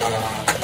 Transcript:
大家。